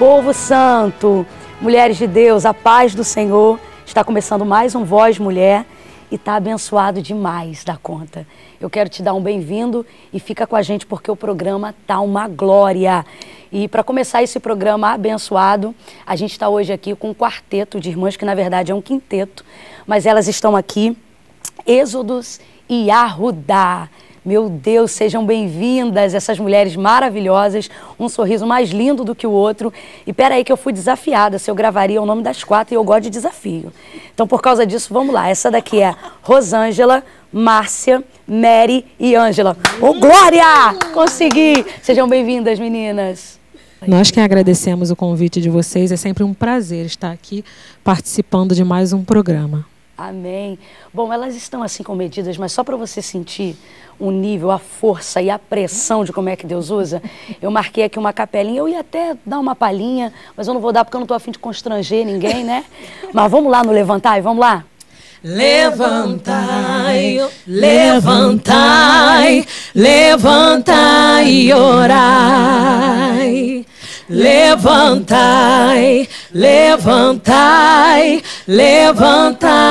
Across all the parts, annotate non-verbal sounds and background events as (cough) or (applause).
Povo Santo, mulheres de Deus, a paz do Senhor. Está começando mais um Voz Mulher e está abençoado demais da conta. Eu quero te dar um bem-vindo e fica com a gente porque o programa tá uma glória. E para começar esse programa abençoado, a gente está hoje aqui com um quarteto de irmãs, que na verdade é um quinteto, mas elas estão aqui, Êxodos e Arrudá. Meu Deus, sejam bem-vindas essas mulheres maravilhosas, um sorriso mais lindo do que o outro. E peraí que eu fui desafiada se eu gravaria o nome das quatro e eu gosto de desafio. Então, por causa disso, vamos lá. Essa daqui é Rosângela, Márcia, Mary e Ângela. Ô, oh, Glória! Consegui! Sejam bem-vindas, meninas. Nós que agradecemos o convite de vocês. É sempre um prazer estar aqui participando de mais um programa. Amém. Bom, elas estão assim com medidas, mas só para você sentir o nível, a força e a pressão de como é que Deus usa, eu marquei aqui uma capelinha. Eu ia até dar uma palhinha, mas eu não vou dar porque eu não estou afim de constranger ninguém, né? Mas vamos lá no levantar, vamos lá? Levantai, levantai, levantai e orai. Levantai, levantai, levantai.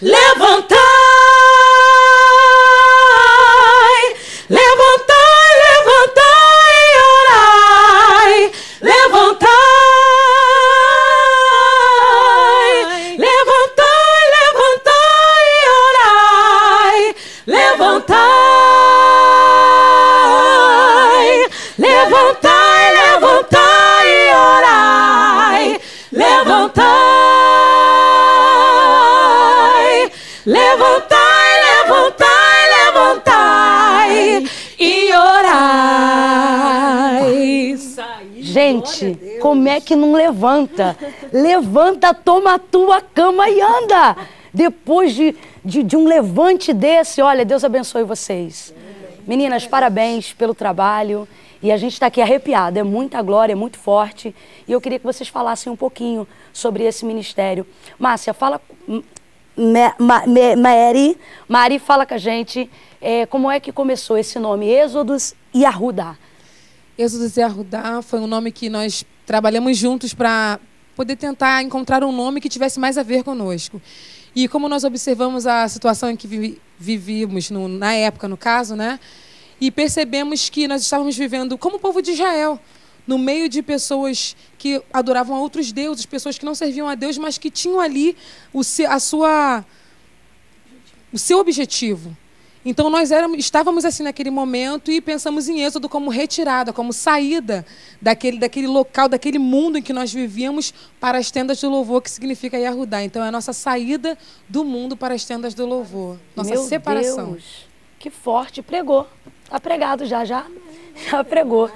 Levantai, levantai, levantai, levantai e orai. Levantai, levantai, levantai, levantai e orai. Gente, como é que não levanta? Levanta, toma a tua cama e anda. Depois de, de, de um levante desse, olha, Deus abençoe vocês. Meninas, parabéns pelo trabalho. E a gente está aqui arrepiado, é muita glória, é muito forte. E eu queria que vocês falassem um pouquinho sobre esse ministério. Márcia, fala. Ma- Ma- Ma- Mary, Mari, fala com a gente é, como é que começou esse nome, Êxodos e Arrudá. Êxodo Zé Arrudá foi um nome que nós trabalhamos juntos para poder tentar encontrar um nome que tivesse mais a ver conosco. E como nós observamos a situação em que vivíamos no- na época, no caso, né? E percebemos que nós estávamos vivendo como o povo de Israel, no meio de pessoas que adoravam a outros deuses, pessoas que não serviam a Deus, mas que tinham ali o a sua o seu objetivo. Então nós éramos, estávamos assim naquele momento e pensamos em êxodo como retirada, como saída daquele, daquele local, daquele mundo em que nós vivíamos para as tendas do louvor, que significa Yahudá. Então é a nossa saída do mundo para as tendas do louvor, nossa Meu separação. Deus, que forte, pregou. Tá pregado já, já. (laughs) Já pregou.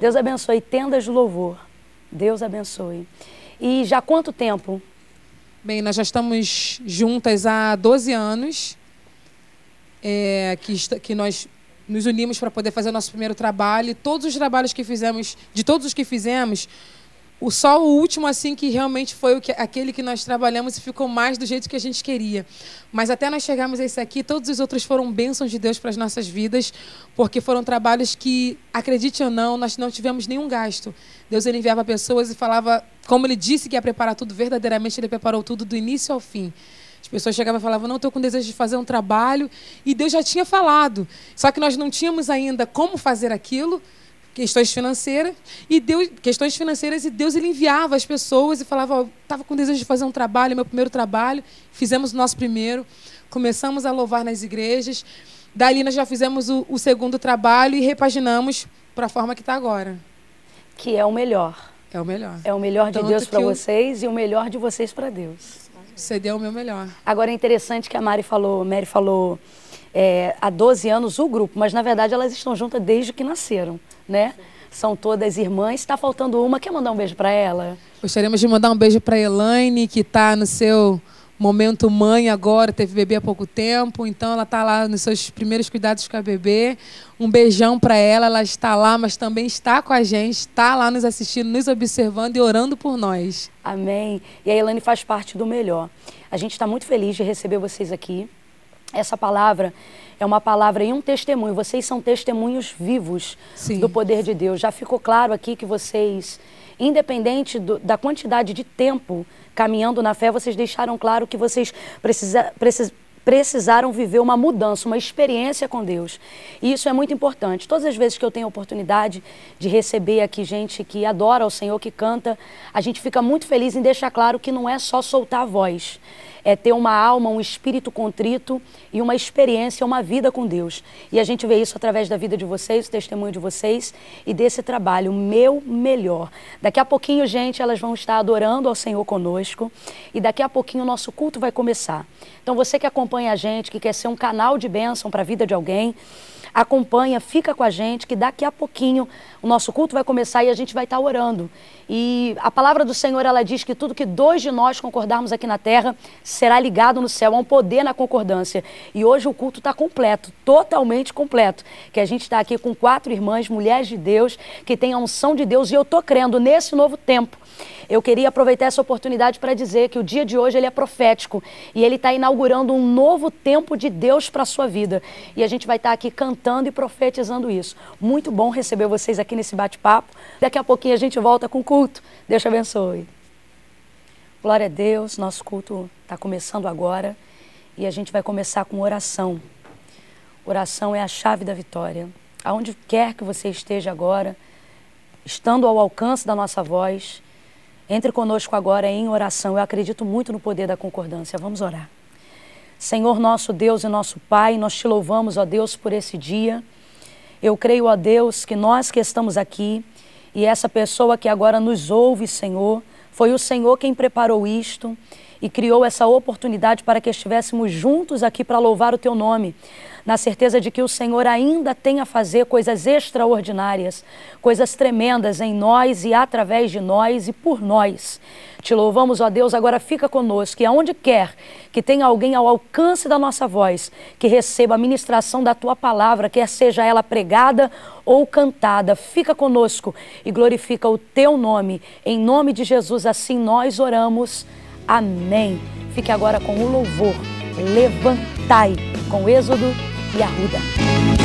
Deus abençoe. Tendas de louvor. Deus abençoe. E já há quanto tempo? Bem, nós já estamos juntas há 12 anos, é, que, esta- que nós nos unimos para poder fazer o nosso primeiro trabalho. E todos os trabalhos que fizemos, de todos os que fizemos, o só o último assim que realmente foi o que, aquele que nós trabalhamos e ficou mais do jeito que a gente queria. Mas até nós chegarmos a esse aqui, todos os outros foram bênçãos de Deus para as nossas vidas, porque foram trabalhos que, acredite ou não, nós não tivemos nenhum gasto. Deus ele enviava pessoas e falava, como ele disse que ia preparar tudo, verdadeiramente ele preparou tudo do início ao fim. As pessoas chegavam e falavam, não, estou com desejo de fazer um trabalho, e Deus já tinha falado. Só que nós não tínhamos ainda como fazer aquilo, questões financeiras. E Deus questões financeiras e Deus ele enviava as pessoas e falava estava com desejo de fazer um trabalho meu primeiro trabalho. Fizemos o nosso primeiro. Começamos a louvar nas igrejas. Dali nós já fizemos o, o segundo trabalho e repaginamos para a forma que está agora. Que é o melhor. é o melhor. É o melhor de Tanto Deus para eu- vocês e o melhor de vocês para Deus. Cedeu o meu melhor Agora é interessante que a Mari falou, Mary falou é, há 12 anos o grupo, mas na verdade elas estão juntas desde que nasceram, né? São todas irmãs. Está faltando uma. Quer mandar um beijo para ela? Gostaríamos de mandar um beijo para a Elaine, que está no seu momento mãe agora, teve bebê há pouco tempo, então ela está lá nos seus primeiros cuidados com a bebê. Um beijão para ela, ela está lá, mas também está com a gente, está lá nos assistindo, nos observando e orando por nós. Amém. E a Elane faz parte do melhor. A gente está muito feliz de receber vocês aqui. essa palavra é uma palavra e um testemunho. Vocês são testemunhos vivos Sim. do poder de Deus. Já ficou claro aqui que vocês, independente do, da quantidade de tempo caminhando na fé, vocês deixaram claro que vocês precisa, precis, precisaram viver uma mudança, uma experiência com Deus. E isso é muito importante. Todas as vezes que eu tenho a oportunidade de receber aqui gente que adora o Senhor, que canta, a gente fica muito feliz em deixar claro que não é só soltar a voz é ter uma alma, um espírito contrito e uma experiência, uma vida com Deus. E a gente vê isso através da vida de vocês, o testemunho de vocês e desse trabalho, meu melhor. Daqui a pouquinho, gente, elas vão estar adorando ao Senhor conosco e daqui a pouquinho o nosso culto vai começar. Então, você que acompanha a gente, que quer ser um canal de bênção para a vida de alguém, acompanha, fica com a gente, que daqui a pouquinho o nosso culto vai começar e a gente vai estar orando. E a palavra do Senhor, ela diz que tudo que dois de nós concordarmos aqui na terra será ligado no céu, há um poder na concordância. E hoje o culto está completo, totalmente completo. Que a gente está aqui com quatro irmãs, mulheres de Deus, que têm a unção de Deus, e eu estou crendo nesse novo tempo eu queria aproveitar essa oportunidade para dizer que o dia de hoje ele é profético e ele está inaugurando um novo tempo de Deus para a sua vida. E a gente vai estar tá aqui cantando e profetizando isso. Muito bom receber vocês aqui nesse bate-papo. Daqui a pouquinho a gente volta com o culto. Deus te abençoe. Glória a Deus, nosso culto está começando agora e a gente vai começar com oração. Oração é a chave da vitória. Aonde quer que você esteja agora, estando ao alcance da nossa voz, entre conosco agora em oração. Eu acredito muito no poder da concordância. Vamos orar. Senhor nosso Deus e nosso Pai, nós te louvamos, ó Deus, por esse dia. Eu creio, ó Deus, que nós que estamos aqui e essa pessoa que agora nos ouve, Senhor, foi o Senhor quem preparou isto e criou essa oportunidade para que estivéssemos juntos aqui para louvar o teu nome na certeza de que o Senhor ainda tem a fazer coisas extraordinárias, coisas tremendas em nós e através de nós e por nós. Te louvamos, ó Deus, agora fica conosco e aonde quer que tenha alguém ao alcance da nossa voz, que receba a ministração da tua palavra, quer seja ela pregada ou cantada, fica conosco e glorifica o teu nome. Em nome de Jesus, assim nós oramos. Amém. Fique agora com o louvor. Levantai com Êxodo e Arruda.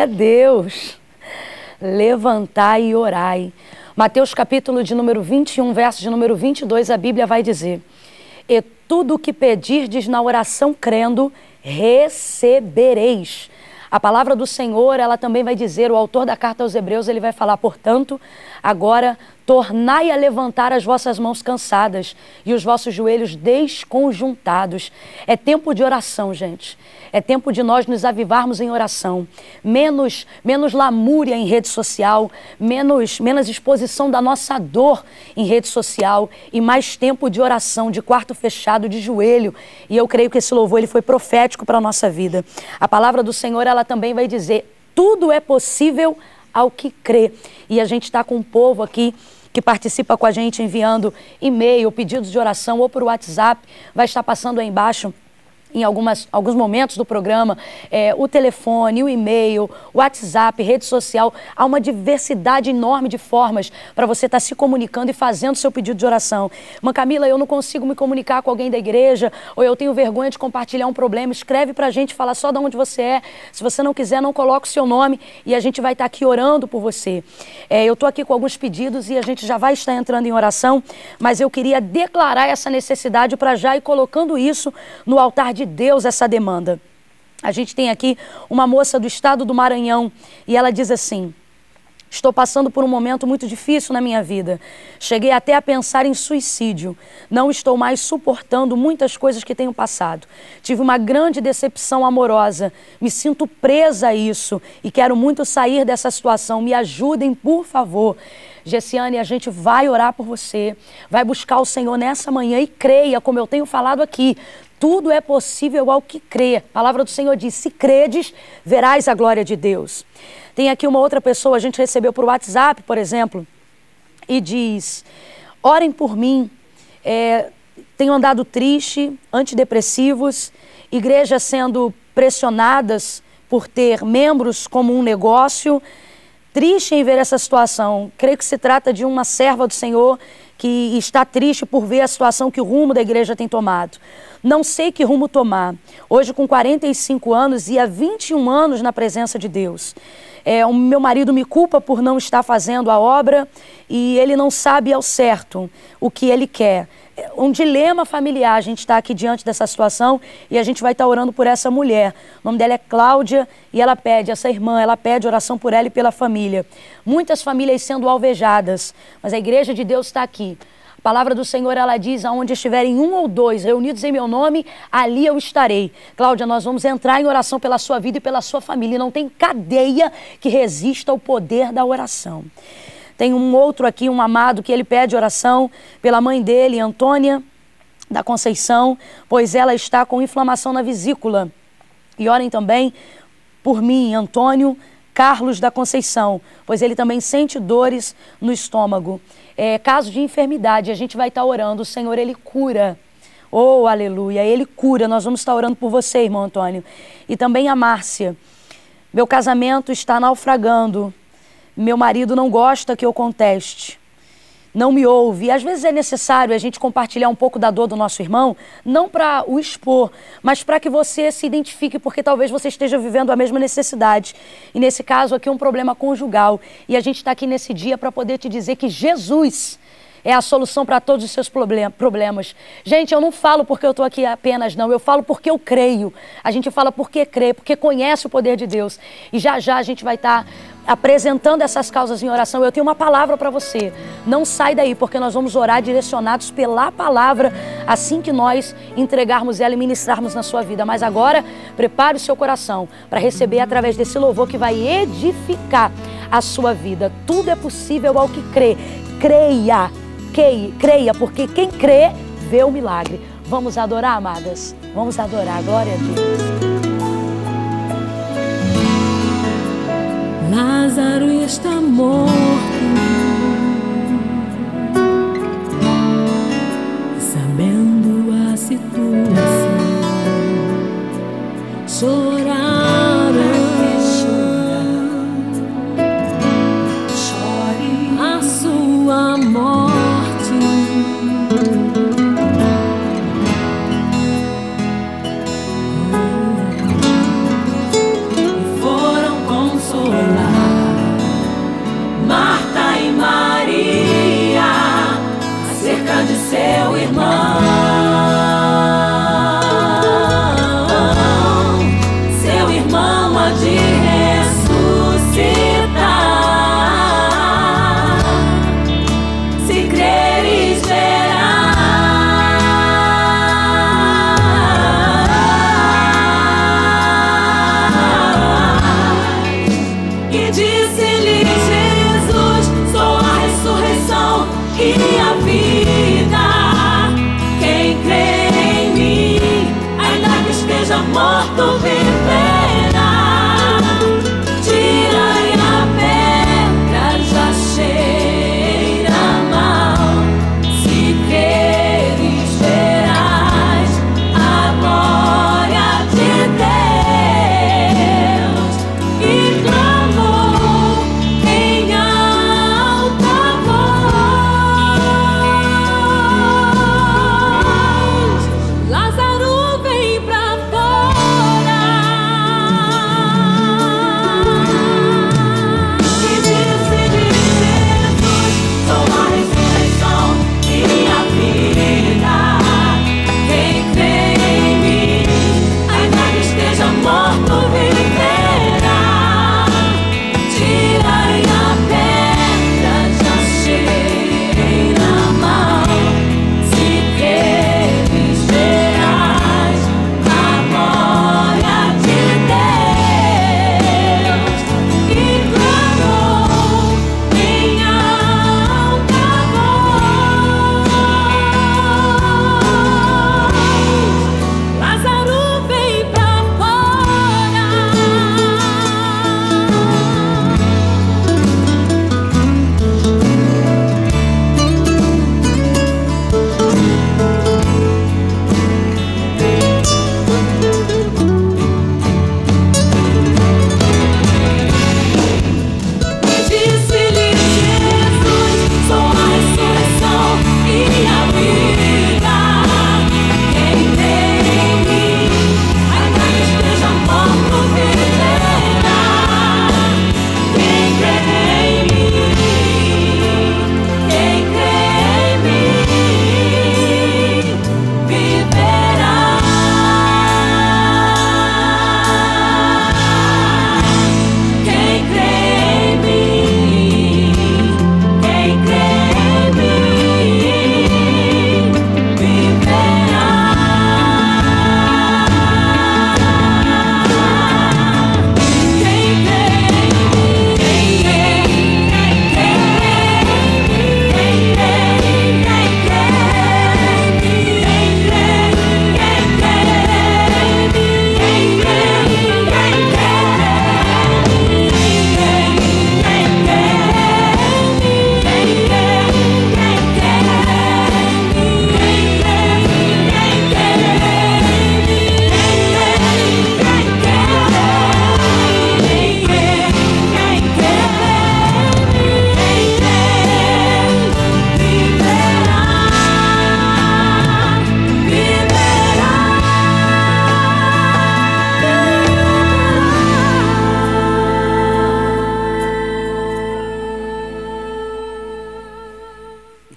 A Deus. Levantai e orai. Mateus capítulo de número 21, verso de número 22, a Bíblia vai dizer: E tudo o que pedirdes na oração crendo, recebereis. A palavra do Senhor, ela também vai dizer, o autor da carta aos Hebreus, ele vai falar, portanto, agora tornai a levantar as vossas mãos cansadas e os vossos joelhos desconjuntados. É tempo de oração, gente. É tempo de nós nos avivarmos em oração. Menos, menos lamúria em rede social, menos, menos exposição da nossa dor em rede social e mais tempo de oração, de quarto fechado, de joelho. E eu creio que esse louvor ele foi profético para a nossa vida. A palavra do Senhor, ela também vai dizer: tudo é possível ao que crê. E a gente está com um povo aqui que participa com a gente enviando e-mail, pedidos de oração ou por WhatsApp, vai estar passando aí embaixo em algumas, alguns momentos do programa, é, o telefone, o e-mail, o WhatsApp, rede social. Há uma diversidade enorme de formas para você estar tá se comunicando e fazendo seu pedido de oração. Mãe Camila, eu não consigo me comunicar com alguém da igreja, ou eu tenho vergonha de compartilhar um problema. Escreve para a gente, fala só de onde você é. Se você não quiser, não coloque o seu nome e a gente vai estar tá aqui orando por você. É, eu estou aqui com alguns pedidos e a gente já vai estar entrando em oração, mas eu queria declarar essa necessidade para já ir colocando isso no altar de de Deus essa demanda. A gente tem aqui uma moça do estado do Maranhão e ela diz assim: Estou passando por um momento muito difícil na minha vida. Cheguei até a pensar em suicídio. Não estou mais suportando muitas coisas que tenho passado. Tive uma grande decepção amorosa. Me sinto presa a isso e quero muito sair dessa situação. Me ajudem, por favor. Gessiane, a gente vai orar por você, vai buscar o Senhor nessa manhã e creia, como eu tenho falado aqui. Tudo é possível ao que crê. A palavra do Senhor diz: se credes, verás a glória de Deus. Tem aqui uma outra pessoa, a gente recebeu por WhatsApp, por exemplo, e diz: orem por mim. É, tenho andado triste, antidepressivos, igrejas sendo pressionadas por ter membros como um negócio. Triste em ver essa situação. Creio que se trata de uma serva do Senhor que está triste por ver a situação que o rumo da igreja tem tomado. Não sei que rumo tomar. Hoje, com 45 anos e há 21 anos na presença de Deus. É, o meu marido me culpa por não estar fazendo a obra e ele não sabe ao certo o que ele quer. Um dilema familiar, a gente está aqui diante dessa situação e a gente vai estar orando por essa mulher. O nome dela é Cláudia e ela pede, essa irmã, ela pede oração por ela e pela família. Muitas famílias sendo alvejadas, mas a igreja de Deus está aqui a palavra do Senhor, ela diz, aonde estiverem um ou dois reunidos em meu nome, ali eu estarei. Cláudia, nós vamos entrar em oração pela sua vida e pela sua família. Não tem cadeia que resista ao poder da oração. Tem um outro aqui, um amado, que ele pede oração pela mãe dele, Antônia da Conceição, pois ela está com inflamação na vesícula. E orem também por mim, Antônio Carlos da Conceição, pois ele também sente dores no estômago é, caso de enfermidade, a gente vai estar orando, o Senhor, Ele cura. Oh, aleluia, Ele cura. Nós vamos estar orando por você, irmão Antônio. E também a Márcia. Meu casamento está naufragando. Meu marido não gosta que eu conteste não me ouve. E às vezes é necessário a gente compartilhar um pouco da dor do nosso irmão, não para o expor, mas para que você se identifique, porque talvez você esteja vivendo a mesma necessidade. E nesse caso aqui, um problema conjugal. E a gente está aqui nesse dia para poder te dizer que Jesus é a solução para todos os seus problemas. Gente, eu não falo porque eu estou aqui apenas, não. Eu falo porque eu creio. A gente fala porque crê, porque conhece o poder de Deus. E já já a gente vai estar tá apresentando essas causas em oração. Eu tenho uma palavra para você. Não sai daí, porque nós vamos orar direcionados pela palavra assim que nós entregarmos ela e ministrarmos na sua vida. Mas agora, prepare o seu coração para receber através desse louvor que vai edificar a sua vida. Tudo é possível ao que crê. Creia creia, porque quem crê vê o milagre. Vamos adorar, amadas? Vamos adorar. Glória a Deus. Lázaro está morto. Sabendo a situação, choraram. Chore a sua morte. seu irmão.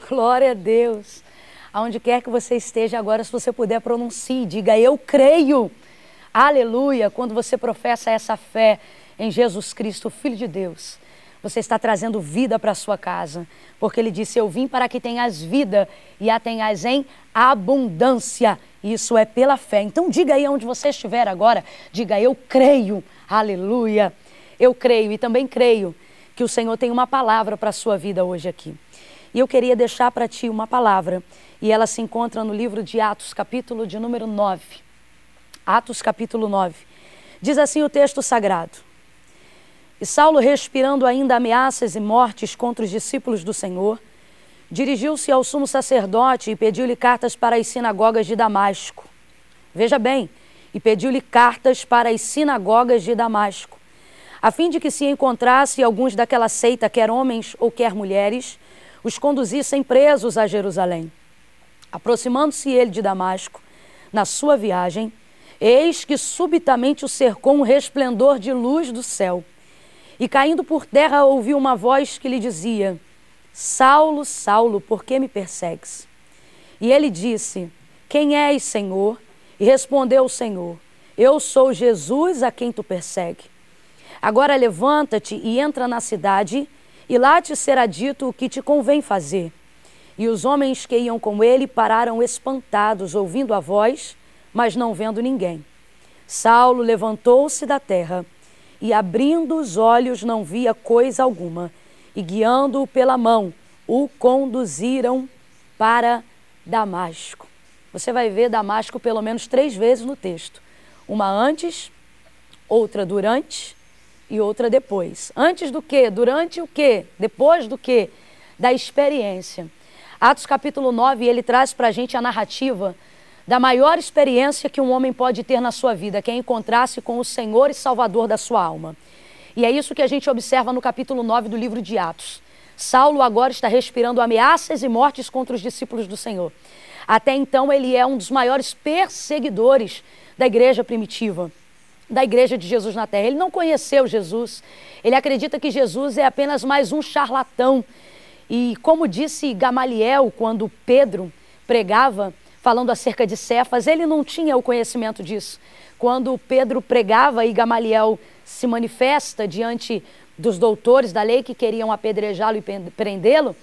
Glória a Deus. Aonde quer que você esteja agora, se você puder, pronuncie, diga eu creio. Aleluia. Quando você professa essa fé em Jesus Cristo, Filho de Deus, você está trazendo vida para a sua casa. Porque ele disse: Eu vim para que tenhas vida e a tenhas em abundância. Isso é pela fé. Então diga aí onde você estiver agora, diga eu creio. Aleluia. Eu creio e também creio que o Senhor tem uma palavra para a sua vida hoje aqui. E eu queria deixar para ti uma palavra, e ela se encontra no livro de Atos, capítulo de número 9. Atos, capítulo 9. Diz assim o texto sagrado: E Saulo, respirando ainda ameaças e mortes contra os discípulos do Senhor, dirigiu-se ao sumo sacerdote e pediu-lhe cartas para as sinagogas de Damasco. Veja bem, e pediu-lhe cartas para as sinagogas de Damasco, a fim de que se encontrasse alguns daquela seita, quer homens ou quer mulheres, os conduzissem presos a Jerusalém. Aproximando-se ele de Damasco, na sua viagem, eis que subitamente o cercou um resplendor de luz do céu. E caindo por terra, ouviu uma voz que lhe dizia: Saulo, Saulo, por que me persegues? E ele disse: Quem és, Senhor? E respondeu o Senhor: Eu sou Jesus a quem tu persegue. Agora levanta-te e entra na cidade, e lá te será dito o que te convém fazer. E os homens que iam com ele pararam espantados, ouvindo a voz, mas não vendo ninguém. Saulo levantou-se da terra e, abrindo os olhos, não via coisa alguma, e guiando-o pela mão, o conduziram para Damasco. Você vai ver Damasco pelo menos três vezes no texto: uma antes, outra durante e outra depois. Antes do que? Durante o que? Depois do que? Da experiência. Atos capítulo 9, ele traz para a gente a narrativa da maior experiência que um homem pode ter na sua vida, que é encontrar-se com o Senhor e Salvador da sua alma. E é isso que a gente observa no capítulo 9 do livro de Atos. Saulo agora está respirando ameaças e mortes contra os discípulos do Senhor. Até então, ele é um dos maiores perseguidores da igreja primitiva, da igreja de Jesus na terra. Ele não conheceu Jesus, ele acredita que Jesus é apenas mais um charlatão. E como disse Gamaliel quando Pedro pregava, falando acerca de Cefas, ele não tinha o conhecimento disso. Quando Pedro pregava e Gamaliel se manifesta diante dos doutores da lei que queriam apedrejá-lo e prendê-lo,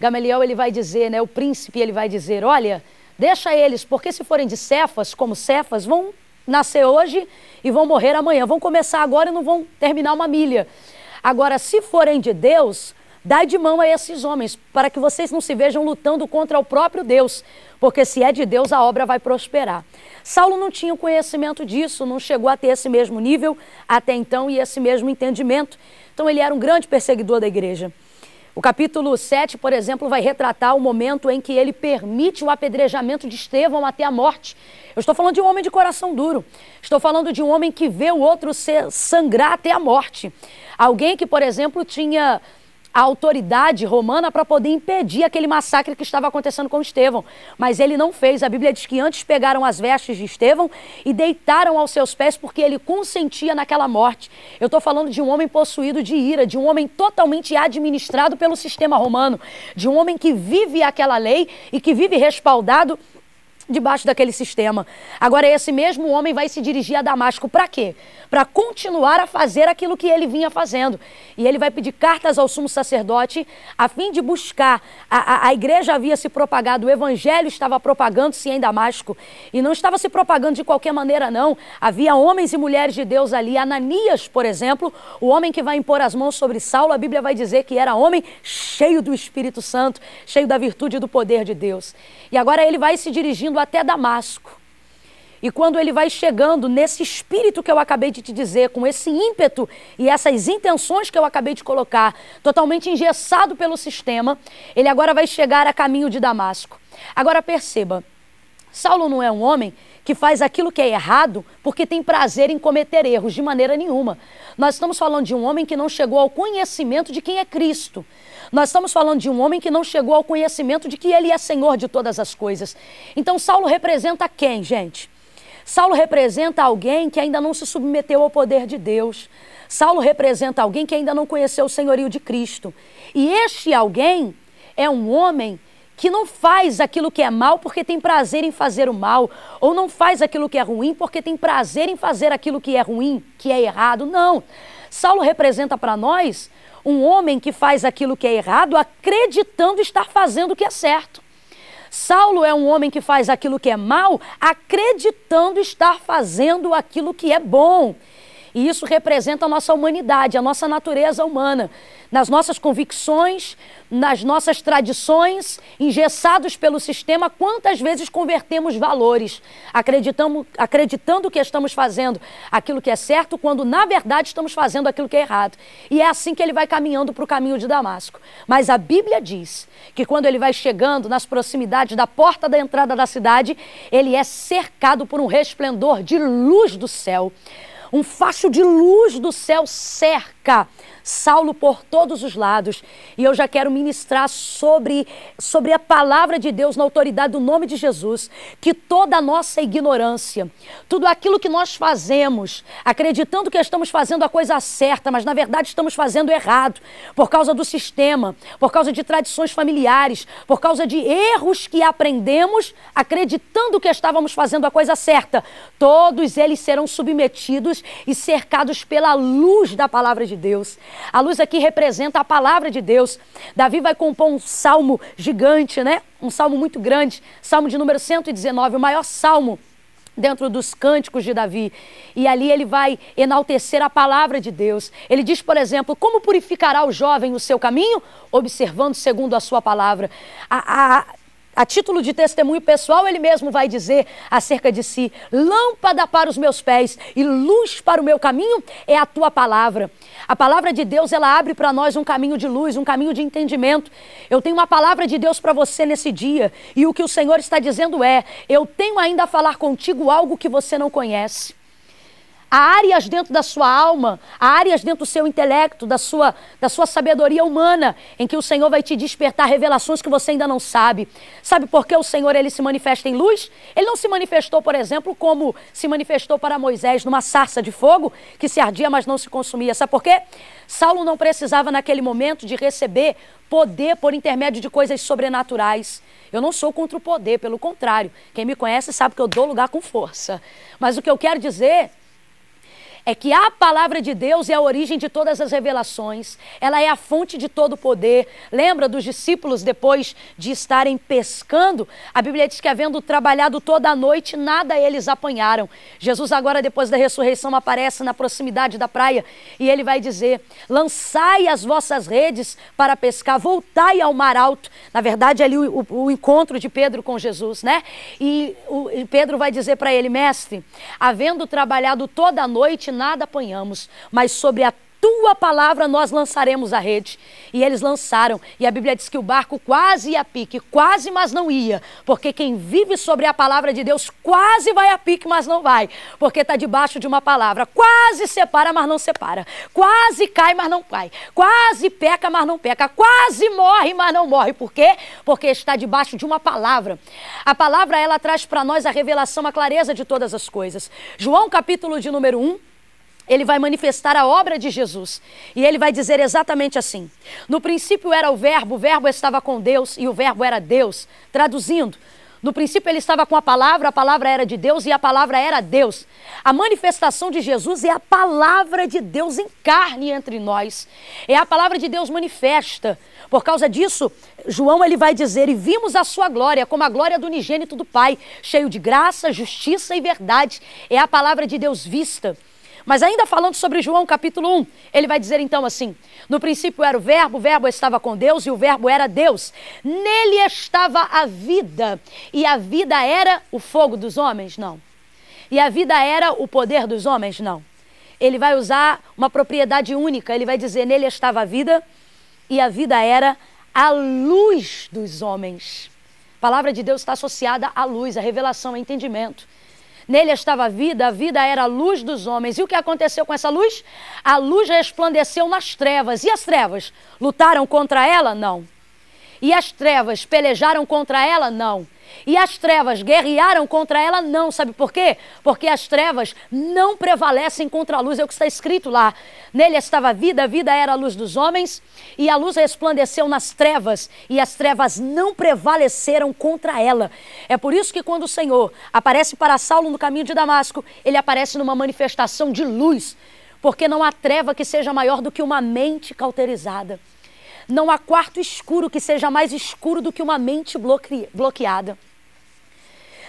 Gamaliel ele vai dizer, né, o príncipe ele vai dizer, olha, deixa eles, porque se forem de Cefas, como Cefas, vão nascer hoje e vão morrer amanhã, vão começar agora e não vão terminar uma milha. Agora, se forem de Deus, dai de mão a esses homens, para que vocês não se vejam lutando contra o próprio Deus, porque se é de Deus, a obra vai prosperar. Saulo não tinha conhecimento disso, não chegou a ter esse mesmo nível até então e esse mesmo entendimento. Então ele era um grande perseguidor da igreja. O capítulo 7, por exemplo, vai retratar o momento em que ele permite o apedrejamento de Estevão até a morte. Eu estou falando de um homem de coração duro. Estou falando de um homem que vê o outro sangrar até a morte. Alguém que, por exemplo, tinha a autoridade romana para poder impedir aquele massacre que estava acontecendo com Estevão. Mas ele não fez. A Bíblia diz que antes pegaram as vestes de Estevão e deitaram aos seus pés porque ele consentia naquela morte. Eu estou falando de um homem possuído de ira, de um homem totalmente administrado pelo sistema romano, de um homem que vive aquela lei e que vive respaldado debaixo daquele sistema. Agora, esse mesmo homem vai se dirigir a Damasco para quê? Para continuar a fazer aquilo que ele vinha fazendo. E ele vai pedir cartas ao sumo sacerdote a fim de buscar. A, a, a igreja havia se propagado, o evangelho estava propagando-se em Damasco. E não estava se propagando de qualquer maneira, não. Havia homens e mulheres de Deus ali. Ananias, por exemplo, o homem que vai impor as mãos sobre Saulo, a Bíblia vai dizer que era homem cheio do Espírito Santo, cheio da virtude e do poder de Deus. E agora ele vai se dirigindo até Damasco. E quando ele vai chegando nesse espírito que eu acabei de te dizer, com esse ímpeto e essas intenções que eu acabei de colocar, totalmente engessado pelo sistema, ele agora vai chegar a caminho de Damasco. Agora perceba, Saulo não é um homem que faz aquilo que é errado porque tem prazer em cometer erros, de maneira nenhuma. Nós estamos falando de um homem que não chegou ao conhecimento de quem é Cristo. Nós estamos falando de um homem que não chegou ao conhecimento de que ele é Senhor de todas as coisas. Então, Saulo representa quem, gente? Saulo representa alguém que ainda não se submeteu ao poder de Deus. Saulo representa alguém que ainda não conheceu o senhorio de Cristo. E este alguém é um homem que não faz aquilo que é mal porque tem prazer em fazer o mal, ou não faz aquilo que é ruim porque tem prazer em fazer aquilo que é ruim, que é errado. Não. Saulo representa para nós um homem que faz aquilo que é errado acreditando estar fazendo o que é certo. Saulo é um homem que faz aquilo que é mal acreditando estar fazendo aquilo que é bom. E isso representa a nossa humanidade, a nossa natureza humana nas nossas convicções, nas nossas tradições, engessados pelo sistema, quantas vezes convertemos valores, acreditamos, acreditando que estamos fazendo aquilo que é certo, quando na verdade estamos fazendo aquilo que é errado. E é assim que ele vai caminhando para o caminho de Damasco. Mas a Bíblia diz que quando ele vai chegando nas proximidades da porta da entrada da cidade, ele é cercado por um resplendor de luz do céu. Um facho de luz do céu cerca Saulo por todos os lados. E eu já quero ministrar sobre, sobre a palavra de Deus na autoridade do nome de Jesus. Que toda a nossa ignorância, tudo aquilo que nós fazemos, acreditando que estamos fazendo a coisa certa, mas na verdade estamos fazendo errado, por causa do sistema, por causa de tradições familiares, por causa de erros que aprendemos, acreditando que estávamos fazendo a coisa certa, todos eles serão submetidos e cercados pela luz da palavra de Deus. A luz aqui representa a palavra de Deus. Davi vai compor um salmo gigante, né? Um salmo muito grande, salmo de número 119, o maior salmo dentro dos cânticos de Davi. E ali ele vai enaltecer a palavra de Deus. Ele diz, por exemplo, como purificará o jovem o seu caminho? Observando segundo a sua palavra. A, a, a título de testemunho pessoal, ele mesmo vai dizer acerca de si: lâmpada para os meus pés e luz para o meu caminho é a tua palavra. A palavra de Deus, ela abre para nós um caminho de luz, um caminho de entendimento. Eu tenho uma palavra de Deus para você nesse dia, e o que o Senhor está dizendo é: eu tenho ainda a falar contigo algo que você não conhece. Há áreas dentro da sua alma, há áreas dentro do seu intelecto, da sua, da sua sabedoria humana, em que o Senhor vai te despertar revelações que você ainda não sabe. Sabe por que o Senhor ele se manifesta em luz? Ele não se manifestou, por exemplo, como se manifestou para Moisés numa sarça de fogo que se ardia, mas não se consumia. Sabe por quê? Saulo não precisava naquele momento de receber poder por intermédio de coisas sobrenaturais. Eu não sou contra o poder, pelo contrário. Quem me conhece sabe que eu dou lugar com força. Mas o que eu quero dizer é que a palavra de Deus é a origem de todas as revelações, ela é a fonte de todo o poder. Lembra dos discípulos depois de estarem pescando? A Bíblia diz que, havendo trabalhado toda a noite, nada eles apanharam. Jesus, agora, depois da ressurreição, aparece na proximidade da praia e ele vai dizer: Lançai as vossas redes para pescar, voltai ao mar alto. Na verdade, ali o, o, encontro de Pedro com Jesus, né? E, o, e Pedro vai dizer para ele: Mestre, havendo trabalhado toda a noite, nada apanhamos, mas sobre a tua palavra nós lançaremos a rede. E eles lançaram. E a Bíblia diz que o barco quase ia a pique, quase, mas não ia. Porque quem vive sobre a palavra de Deus quase vai a pique, mas não vai. Porque está debaixo de uma palavra. Quase separa, mas não separa. Quase cai, mas não cai. Quase peca, mas não peca. Quase morre, mas não morre. Por quê? Porque está debaixo de uma palavra. A palavra, ela traz para nós a revelação, a clareza de todas as coisas. João, capítulo de número 1 ele vai manifestar a obra de Jesus. E ele vai dizer exatamente assim: No princípio era o Verbo, o Verbo estava com Deus e o Verbo era Deus. Traduzindo, no princípio ele estava com a palavra, a palavra era de Deus e a palavra era Deus. A manifestação de Jesus é a palavra de Deus em carne entre nós. É a palavra de Deus manifesta. Por causa disso, João ele vai dizer: "E vimos a sua glória, como a glória do unigênito do Pai, cheio de graça, justiça e verdade". É a palavra de Deus vista. Mas ainda falando sobre João capítulo 1, ele vai dizer então assim: No princípio era o Verbo, o Verbo estava com Deus e o Verbo era Deus. Nele estava a vida, e a vida era o fogo dos homens? Não. E a vida era o poder dos homens? Não. Ele vai usar uma propriedade única, ele vai dizer: Nele estava a vida, e a vida era a luz dos homens. A palavra de Deus está associada à luz, à revelação, ao entendimento. Nele estava a vida, a vida era a luz dos homens. E o que aconteceu com essa luz? A luz resplandeceu nas trevas. E as trevas? Lutaram contra ela? Não. E as trevas pelejaram contra ela? Não. E as trevas guerrearam contra ela? Não. Sabe por quê? Porque as trevas não prevalecem contra a luz. É o que está escrito lá. Nele estava a vida, a vida era a luz dos homens, e a luz resplandeceu nas trevas, e as trevas não prevaleceram contra ela. É por isso que quando o Senhor aparece para Saulo no caminho de Damasco, ele aparece numa manifestação de luz. Porque não há treva que seja maior do que uma mente cauterizada. Não há quarto escuro que seja mais escuro do que uma mente bloque- bloqueada.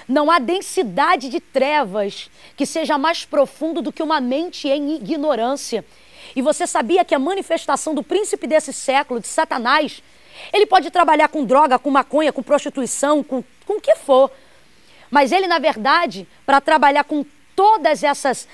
Não há densidade de trevas que seja mais profundo do que uma mente em ignorância. E você sabia que a manifestação do príncipe desse século, de Satanás, ele pode trabalhar com droga, com maconha, com prostituição, com, com o que for. Mas ele, na verdade, para trabalhar com todas essas,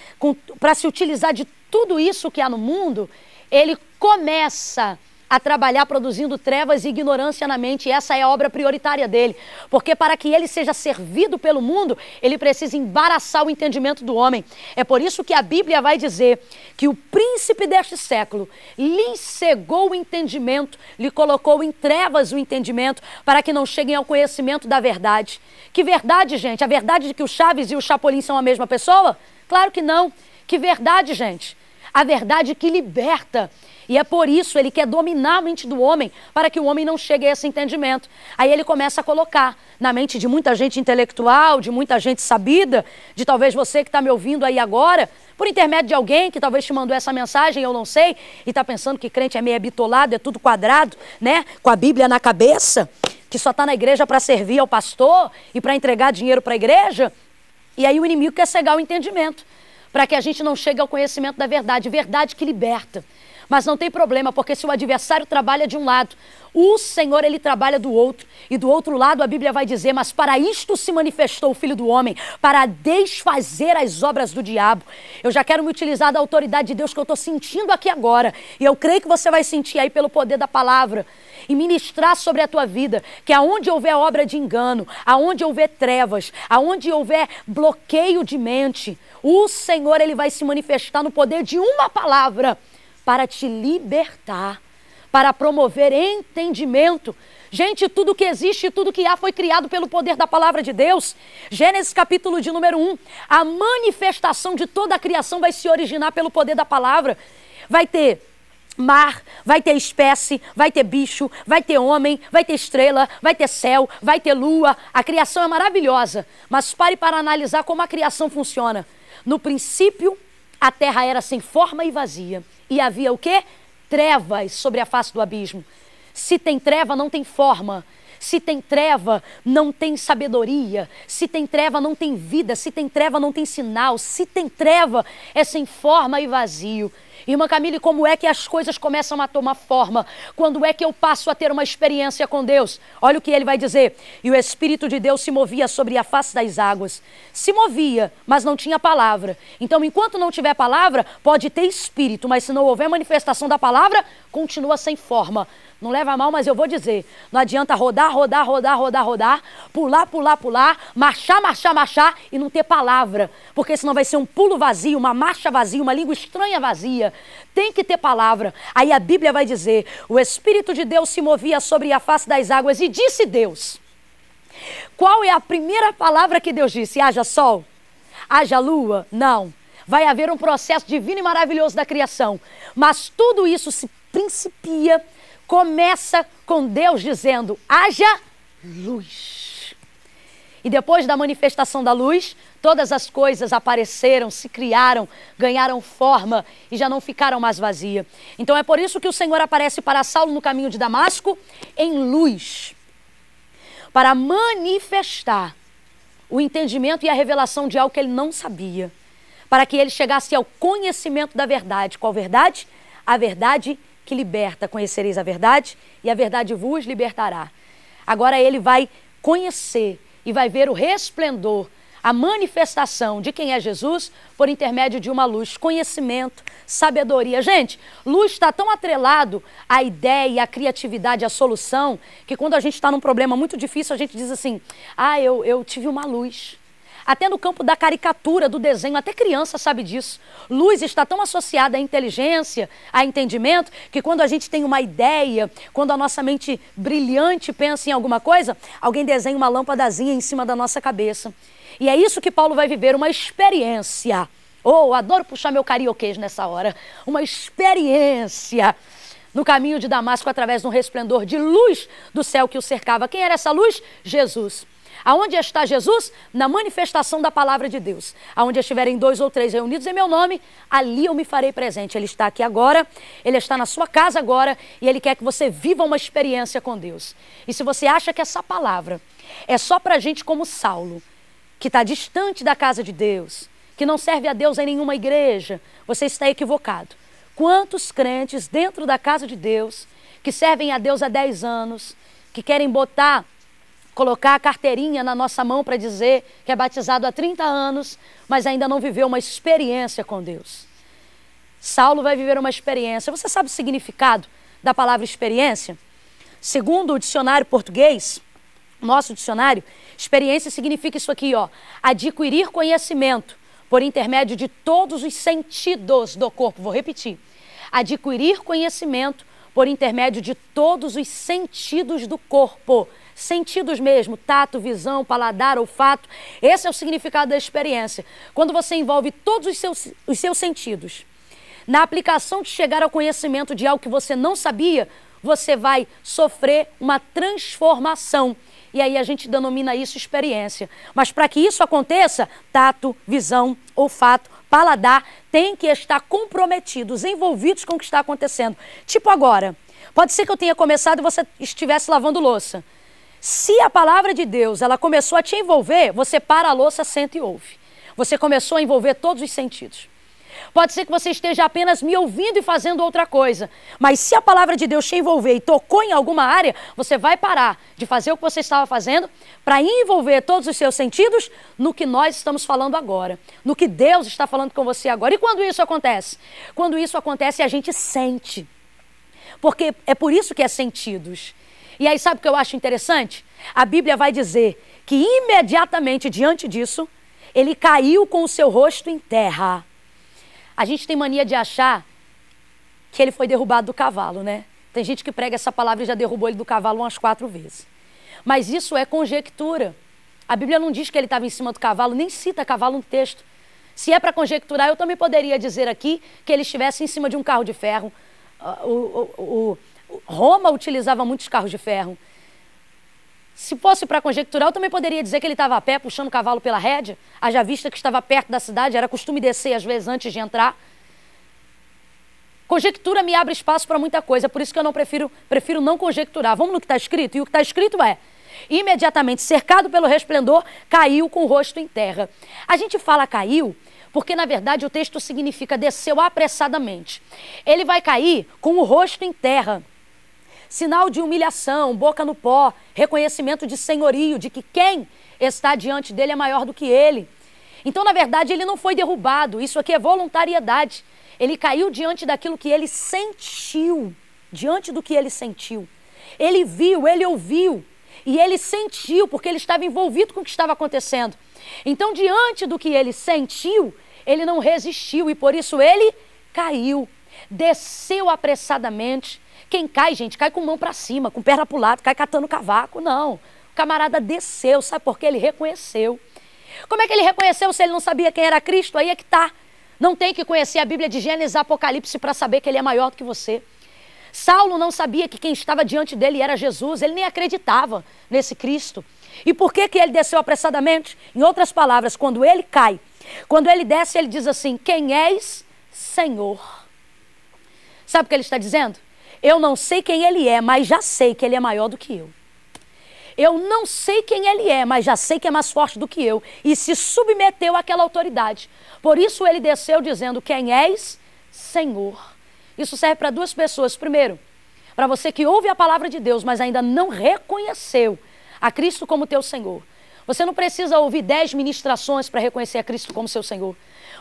para se utilizar de tudo isso que há no mundo, ele começa a trabalhar produzindo trevas e ignorância na mente. E essa é a obra prioritária dele. Porque para que ele seja servido pelo mundo, ele precisa embaraçar o entendimento do homem. É por isso que a Bíblia vai dizer que o príncipe deste século lhe cegou o entendimento, lhe colocou em trevas o entendimento, para que não cheguem ao conhecimento da verdade. Que verdade, gente? A verdade de que o Chaves e o Chapolin são a mesma pessoa? Claro que não. Que verdade, gente? A verdade que liberta. E é por isso ele quer dominar a mente do homem, para que o homem não chegue a esse entendimento. Aí ele começa a colocar na mente de muita gente intelectual, de muita gente sabida, de talvez você que está me ouvindo aí agora, por intermédio de alguém que talvez te mandou essa mensagem, eu não sei, e está pensando que crente é meio bitolado, é tudo quadrado, né? Com a Bíblia na cabeça, que só está na igreja para servir ao pastor e para entregar dinheiro para a igreja. E aí o inimigo quer cegar o entendimento, para que a gente não chegue ao conhecimento da verdade, verdade que liberta. Mas não tem problema, porque se o adversário trabalha de um lado, o Senhor ele trabalha do outro. E do outro lado a Bíblia vai dizer: "Mas para isto se manifestou o Filho do homem, para desfazer as obras do diabo". Eu já quero me utilizar da autoridade de Deus que eu estou sentindo aqui agora, e eu creio que você vai sentir aí pelo poder da palavra e ministrar sobre a tua vida, que aonde houver obra de engano, aonde houver trevas, aonde houver bloqueio de mente, o Senhor ele vai se manifestar no poder de uma palavra para te libertar, para promover entendimento. Gente, tudo que existe, tudo que há foi criado pelo poder da palavra de Deus. Gênesis capítulo de número 1. A manifestação de toda a criação vai se originar pelo poder da palavra. Vai ter mar, vai ter espécie, vai ter bicho, vai ter homem, vai ter estrela, vai ter céu, vai ter lua. A criação é maravilhosa, mas pare para analisar como a criação funciona. No princípio, a terra era sem forma e vazia, e havia o quê? Trevas sobre a face do abismo. Se tem treva, não tem forma. Se tem treva, não tem sabedoria. Se tem treva, não tem vida. Se tem treva, não tem sinal. Se tem treva, é sem forma e vazio. Irmã Camille, como é que as coisas começam a tomar forma? Quando é que eu passo a ter uma experiência com Deus? Olha o que ele vai dizer. E o Espírito de Deus se movia sobre a face das águas. Se movia, mas não tinha palavra. Então, enquanto não tiver palavra, pode ter espírito, mas se não houver manifestação da palavra, continua sem forma. Não leva mal, mas eu vou dizer. Não adianta rodar, rodar, rodar, rodar, rodar, pular, pular, pular, marchar, marchar, marchar e não ter palavra. Porque senão vai ser um pulo vazio, uma marcha vazia, uma língua estranha vazia. Tem que ter palavra. Aí a Bíblia vai dizer: o Espírito de Deus se movia sobre a face das águas e disse Deus. Qual é a primeira palavra que Deus disse? Haja sol? Haja lua? Não. Vai haver um processo divino e maravilhoso da criação. Mas tudo isso se principia começa com Deus dizendo: haja luz. E depois da manifestação da luz, todas as coisas apareceram, se criaram, ganharam forma e já não ficaram mais vazias. Então é por isso que o Senhor aparece para Saulo no caminho de Damasco em luz para manifestar o entendimento e a revelação de algo que ele não sabia, para que ele chegasse ao conhecimento da verdade. Qual verdade? A verdade que liberta, conhecereis a verdade e a verdade vos libertará. Agora ele vai conhecer e vai ver o resplendor, a manifestação de quem é Jesus por intermédio de uma luz, conhecimento, sabedoria. Gente, luz está tão atrelado à ideia, à criatividade, à solução, que quando a gente está num problema muito difícil, a gente diz assim: ah, eu, eu tive uma luz. Até no campo da caricatura, do desenho, até criança sabe disso. Luz está tão associada à inteligência, a entendimento, que quando a gente tem uma ideia, quando a nossa mente brilhante pensa em alguma coisa, alguém desenha uma lâmpadazinha em cima da nossa cabeça. E é isso que Paulo vai viver, uma experiência. Oh, adoro puxar meu carioquês nessa hora. Uma experiência no caminho de Damasco através de um resplendor de luz do céu que o cercava. Quem era essa luz? Jesus. Aonde está Jesus? Na manifestação da palavra de Deus. Aonde estiverem dois ou três reunidos em meu nome, ali eu me farei presente. Ele está aqui agora, ele está na sua casa agora e ele quer que você viva uma experiência com Deus. E se você acha que essa palavra é só para gente como Saulo, que está distante da casa de Deus, que não serve a Deus em nenhuma igreja, você está equivocado. Quantos crentes dentro da casa de Deus, que servem a Deus há 10 anos, que querem botar colocar a carteirinha na nossa mão para dizer que é batizado há 30 anos, mas ainda não viveu uma experiência com Deus. Saulo vai viver uma experiência. Você sabe o significado da palavra experiência? Segundo o dicionário português, nosso dicionário, experiência significa isso aqui, ó, adquirir conhecimento por intermédio de todos os sentidos do corpo. Vou repetir. Adquirir conhecimento por intermédio de todos os sentidos do corpo. Sentidos mesmo, tato, visão, paladar, olfato. Esse é o significado da experiência. Quando você envolve todos os seus, os seus sentidos na aplicação de chegar ao conhecimento de algo que você não sabia, você vai sofrer uma transformação. E aí a gente denomina isso experiência. Mas para que isso aconteça, tato, visão, olfato, paladar têm que estar comprometidos, envolvidos com o que está acontecendo. Tipo agora, pode ser que eu tenha começado e você estivesse lavando louça. Se a palavra de Deus ela começou a te envolver, você para a louça, senta e ouve. Você começou a envolver todos os sentidos. Pode ser que você esteja apenas me ouvindo e fazendo outra coisa. Mas se a palavra de Deus te envolver e tocou em alguma área, você vai parar de fazer o que você estava fazendo para envolver todos os seus sentidos no que nós estamos falando agora. No que Deus está falando com você agora. E quando isso acontece? Quando isso acontece, a gente sente. Porque é por isso que é sentidos. E aí, sabe o que eu acho interessante? A Bíblia vai dizer que imediatamente diante disso, ele caiu com o seu rosto em terra. A gente tem mania de achar que ele foi derrubado do cavalo, né? Tem gente que prega essa palavra e já derrubou ele do cavalo umas quatro vezes. Mas isso é conjectura. A Bíblia não diz que ele estava em cima do cavalo, nem cita cavalo no texto. Se é para conjecturar, eu também poderia dizer aqui que ele estivesse em cima de um carro de ferro. Ah, O, Roma utilizava muitos carros de ferro. Se fosse para conjecturar, eu também poderia dizer que ele estava a pé, puxando o cavalo pela rédea. Haja vista que estava perto da cidade, era costume descer às vezes antes de entrar. Conjectura me abre espaço para muita coisa, por isso que eu não prefiro, prefiro não conjecturar. Vamos no que está escrito? E o que está escrito é: imediatamente cercado pelo resplendor, caiu com o rosto em terra. A gente fala caiu porque, na verdade, o texto significa desceu apressadamente. Ele vai cair com o rosto em terra sinal de humilhação, boca no pó, reconhecimento de senhorio, de que quem está diante dele é maior do que ele. Então, na verdade, ele não foi derrubado, isso aqui é voluntariedade. Ele caiu diante daquilo que ele sentiu, diante do que ele sentiu. Ele viu, ele ouviu e ele sentiu, porque ele estava envolvido com o que estava acontecendo. Então, diante do que ele sentiu, ele não resistiu e por isso ele caiu, desceu apressadamente. Quem cai, gente, cai com mão para cima, com perna para o lado, cai catando cavaco. Não. O camarada desceu, sabe por quê? Ele reconheceu. Como é que ele reconheceu se ele não sabia quem era Cristo? Aí é que tá. Não tem que conhecer a Bíblia de Gênesis e Apocalipse para saber que ele é maior do que você. Saulo não sabia que quem estava diante dele era Jesus, ele nem acreditava nesse Cristo. E por que, que ele desceu apressadamente? Em outras palavras, quando ele cai, quando ele desce, ele diz assim: Quem és, Senhor? Sabe o que ele está dizendo? Eu não sei quem ele é, mas já sei que ele é maior do que eu. Eu não sei quem ele é, mas já sei que é mais forte do que eu. E se submeteu àquela autoridade. Por isso ele desceu dizendo: Quem és, Senhor. Isso serve para duas pessoas. Primeiro, para você que ouve a palavra de Deus, mas ainda não reconheceu a Cristo como teu Senhor. Você não precisa ouvir dez ministrações para reconhecer a Cristo como seu Senhor.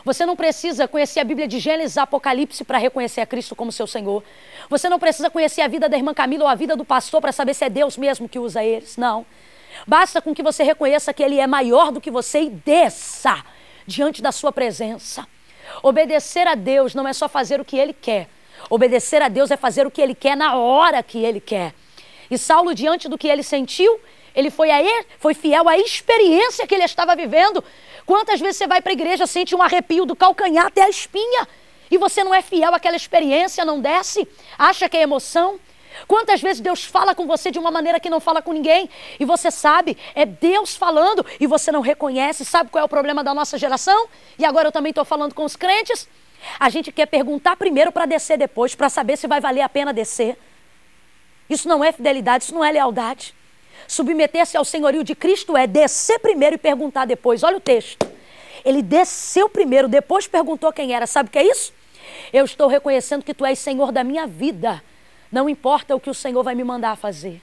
Você não precisa conhecer a Bíblia de Gênesis e Apocalipse para reconhecer a Cristo como seu Senhor. Você não precisa conhecer a vida da irmã Camila ou a vida do pastor para saber se é Deus mesmo que usa eles. Não. Basta com que você reconheça que Ele é maior do que você e desça diante da sua presença. Obedecer a Deus não é só fazer o que Ele quer. Obedecer a Deus é fazer o que Ele quer na hora que Ele quer. E Saulo, diante do que ele sentiu, ele foi, a foi fiel à experiência que ele estava vivendo. Quantas vezes você vai para a igreja, sente um arrepio do calcanhar até a espinha, e você não é fiel àquela experiência, não desce, acha que é emoção? Quantas vezes Deus fala com você de uma maneira que não fala com ninguém, e você sabe, é Deus falando, e você não reconhece, sabe qual é o problema da nossa geração? E agora eu também estou falando com os crentes. A gente quer perguntar primeiro para descer depois, para saber se vai valer a pena descer. Isso não é fidelidade, isso não é lealdade. Submeter-se ao senhorio de Cristo é descer primeiro e perguntar depois. Olha o texto. Ele desceu primeiro, depois perguntou quem era. Sabe o que é isso? Eu estou reconhecendo que tu és Senhor da minha vida. Não importa o que o Senhor vai me mandar fazer.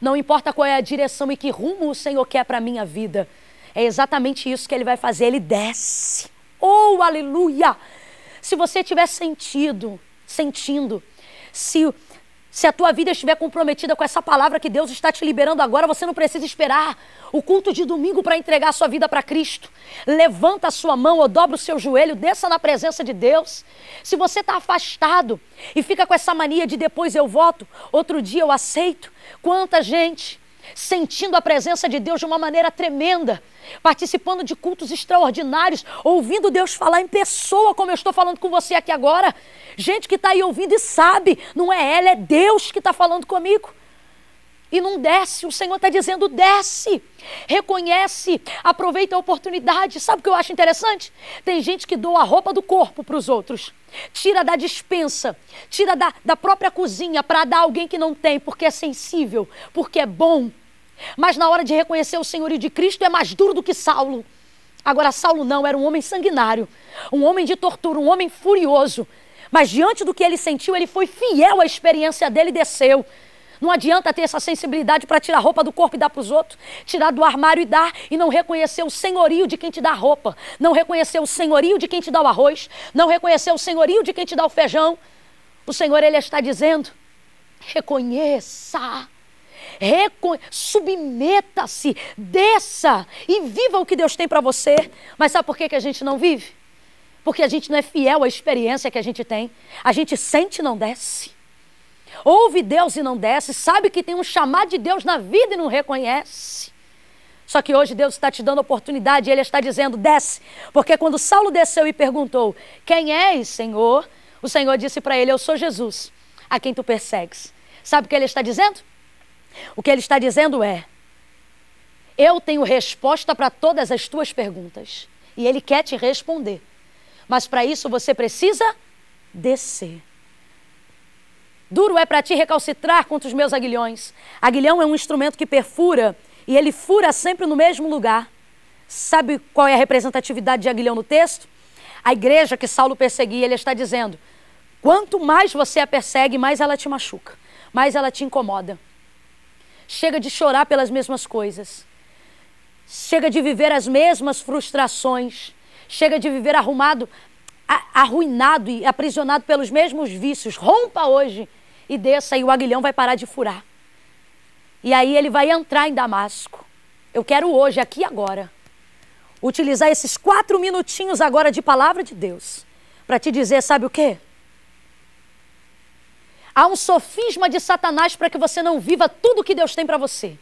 Não importa qual é a direção e que rumo o Senhor quer para a minha vida. É exatamente isso que ele vai fazer. Ele desce. Oh, aleluia! Se você tiver sentido, sentindo, se Se a tua vida estiver comprometida com essa palavra que Deus está te liberando agora, você não precisa esperar o culto de domingo para entregar a sua vida para Cristo. Levanta a sua mão ou dobra o seu joelho, desça na presença de Deus. Se você está afastado e fica com essa mania de depois eu voto, outro dia eu aceito, quanta gente sentindo a presença de Deus de uma maneira tremenda, participando de cultos extraordinários, ouvindo Deus falar em pessoa, como eu estou falando com você aqui agora. Gente que está aí ouvindo e sabe, não é ela, é Deus que está falando comigo. E não desce, o Senhor está dizendo: desce, reconhece, aproveita a oportunidade. Sabe o que eu acho interessante? Tem gente que doa a roupa do corpo para os outros, tira da dispensa, tira da, da própria cozinha para dar a alguém que não tem, porque é sensível, porque é bom. Mas na hora de reconhecer o senhorio de Cristo é mais duro do que Saulo. Agora, Saulo não, era um homem sanguinário, um homem de tortura, um homem furioso. Mas diante do que ele sentiu, ele foi fiel à experiência dele e desceu. Não adianta ter essa sensibilidade para tirar roupa do corpo e dar para os outros, tirar do armário e dar, e não reconhecer o senhorio de quem te dá roupa, não reconhecer o senhorio de quem te dá o arroz, não reconhecer o senhorio de quem te dá o feijão. O Senhor, Ele está dizendo: reconheça. Recon... Submeta-se, desça e viva o que Deus tem para você. Mas sabe por que, que a gente não vive? Porque a gente não é fiel à experiência que a gente tem. A gente sente e não desce. Ouve Deus e não desce. Sabe que tem um chamado de Deus na vida e não reconhece. Só que hoje Deus está te dando oportunidade e Ele está dizendo: desce. Porque quando Saulo desceu e perguntou: Quem és, Senhor? O Senhor disse para ele: Eu sou Jesus, a quem tu persegues. Sabe o que ele está dizendo? O que ele está dizendo é: Eu tenho resposta para todas as tuas perguntas. E Ele quer te responder. Mas para isso você precisa descer. Duro é para ti recalcitrar contra os meus aguilhões. Aguilhão é um instrumento que perfura e ele fura sempre no mesmo lugar. Sabe qual é a representatividade de aguilhão no texto? A igreja que Saulo perseguia, ele está dizendo: quanto mais você a persegue, mais ela te machuca, mais ela te incomoda. Chega de chorar pelas mesmas coisas. Chega de viver as mesmas frustrações. Chega de viver arrumado, arruinado e aprisionado pelos mesmos vícios. Rompa hoje e desça e o aguilhão vai parar de furar. E aí ele vai entrar em Damasco. Eu quero hoje, aqui e agora, utilizar esses quatro minutinhos agora de palavra de Deus para te dizer, sabe o quê? Há um sofisma de Satanás para que você não viva tudo que Deus tem para você.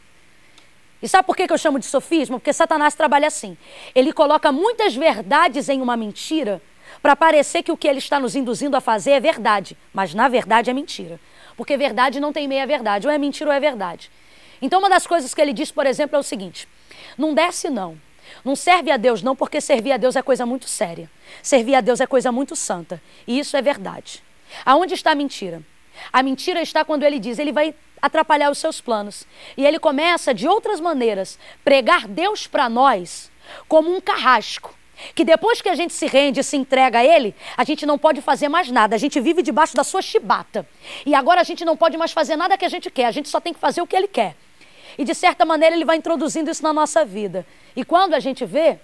E sabe por que eu chamo de sofisma? Porque Satanás trabalha assim. Ele coloca muitas verdades em uma mentira para parecer que o que ele está nos induzindo a fazer é verdade. Mas na verdade é mentira. Porque verdade não tem meia verdade. Ou é mentira ou é verdade. Então uma das coisas que ele diz, por exemplo, é o seguinte: não desce não. Não serve a Deus não, porque servir a Deus é coisa muito séria. Servir a Deus é coisa muito santa. E isso é verdade. Aonde está a mentira? A mentira está quando ele diz, ele vai atrapalhar os seus planos. E ele começa, de outras maneiras, pregar Deus para nós como um carrasco. Que depois que a gente se rende e se entrega a ele, a gente não pode fazer mais nada. A gente vive debaixo da sua chibata. E agora a gente não pode mais fazer nada que a gente quer. A gente só tem que fazer o que ele quer. E de certa maneira ele vai introduzindo isso na nossa vida. E quando a gente vê,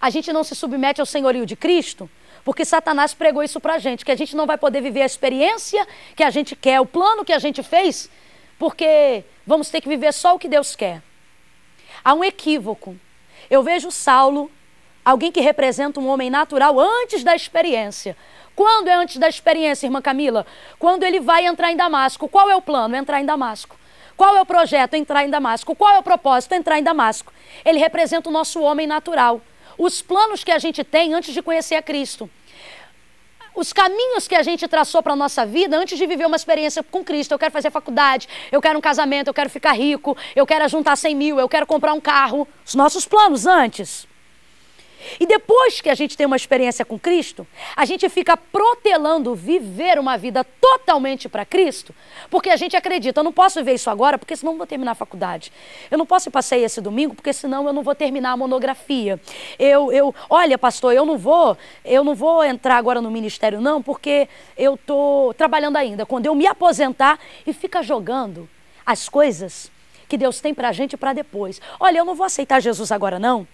a gente não se submete ao senhorio de Cristo, porque Satanás pregou isso pra gente, que a gente não vai poder viver a experiência que a gente quer, o plano que a gente fez, porque vamos ter que viver só o que Deus quer. Há um equívoco. Eu vejo Saulo, alguém que representa um homem natural antes da experiência. Quando é antes da experiência, irmã Camila? Quando ele vai entrar em Damasco. Qual é o plano? Entrar em Damasco. Qual é o projeto? Entrar em Damasco. Qual é o propósito? Entrar em Damasco. Ele representa o nosso homem natural. Os planos que a gente tem antes de conhecer a Cristo. Os caminhos que a gente traçou para a nossa vida antes de viver uma experiência com Cristo. Eu quero fazer faculdade, eu quero um casamento, eu quero ficar rico, eu quero juntar 100 mil, eu quero comprar um carro. Os nossos planos antes. E depois que a gente tem uma experiência com Cristo, a gente fica protelando viver uma vida totalmente para Cristo, porque a gente acredita, eu não posso viver isso agora, porque senão eu não vou terminar a faculdade. Eu não posso ir esse domingo, porque senão eu não vou terminar a monografia. Eu, eu, olha, pastor, eu não vou, eu não vou entrar agora no ministério não, porque eu tô trabalhando ainda. Quando eu me aposentar e fica jogando as coisas que Deus tem para a gente para depois. Olha, eu não vou aceitar Jesus agora não.